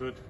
Gut.